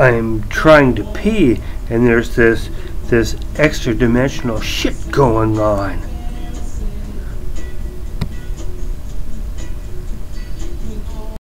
I'm trying to pee and there's this this extra dimensional shit going on.